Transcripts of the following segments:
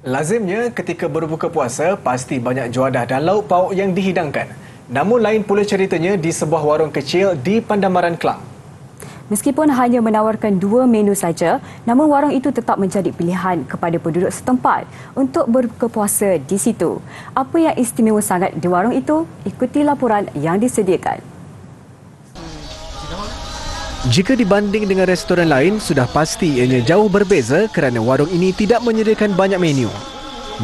Lazimnya ketika berbuka puasa, pasti banyak juadah dan lauk pauk yang dihidangkan. Namun lain pula ceritanya di sebuah warung kecil di Pandamaran Kelang. Meskipun hanya menawarkan dua menu saja, namun warung itu tetap menjadi pilihan kepada penduduk setempat untuk berbuka puasa di situ. Apa yang istimewa sangat di warung itu? Ikuti laporan yang disediakan. Jika dibanding dengan restoran lain, sudah pasti ianya jauh berbeza kerana warung ini tidak menyediakan banyak menu.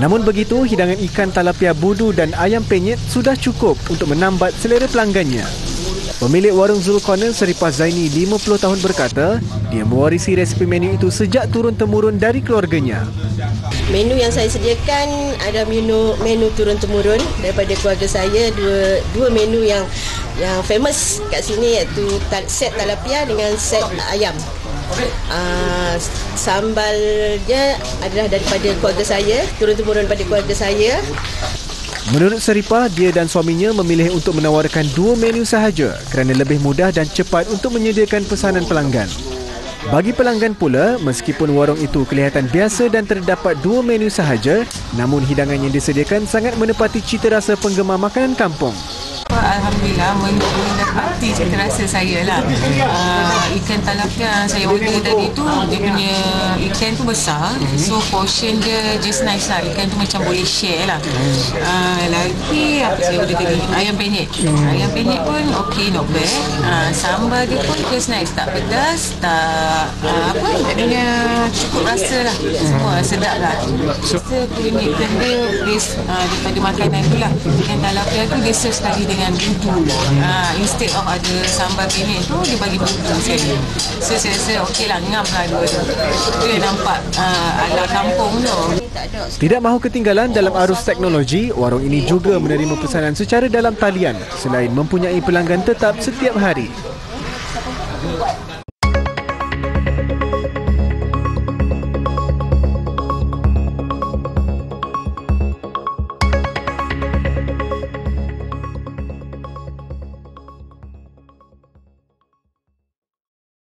Namun begitu, hidangan ikan talapia budu dan ayam penyet sudah cukup untuk menambat selera pelanggannya. Pemilik warung Zulkarnain Seripah Zaini 50 tahun berkata, dia mewarisi resipi menu itu sejak turun-temurun dari keluarganya. Menu yang saya sediakan ada menu menu turun-temurun daripada keluarga saya dua dua menu yang yang famous kat sini iaitu set talapia dengan set ayam. Uh, sambalnya adalah daripada keluarga saya, turun-temurun daripada keluarga saya. Menurut Seripah, dia dan suaminya memilih untuk menawarkan dua menu sahaja kerana lebih mudah dan cepat untuk menyediakan pesanan pelanggan. Bagi pelanggan pula, meskipun warung itu kelihatan biasa dan terdapat dua menu sahaja, namun hidangan yang disediakan sangat menepati cita rasa penggemar makanan kampung. Alhamdulillah mendapati cita rasa saya lah. Uh, Ikan talapia saya order tadi tu Dia punya ikan tu besar. So portion dia just nice lah. Ikan tu macam boleh share lah. Uh, Lagi apa saya order tadi? Ayam penyet. Ayam penyet pun okay not bad. Uh, Sambal dia pun just nice. Tak pedas Tak uh, apa? Dia cukup rasa lah. Semua sedap lah. Rasa keunikan dia Base uh, daripada makanan tu lah. Ikan talapia tu dia serve sekali dengan budu. Ha, instead of ada sambal penyet tu, dia bagi budu sekali. So, saya rasa okey lah, ngam lah dua tu. Itu yang nampak uh, ala kampung tu. Tidak mahu ketinggalan dalam arus teknologi, warung ini juga menerima pesanan secara dalam talian selain mempunyai pelanggan tetap setiap hari.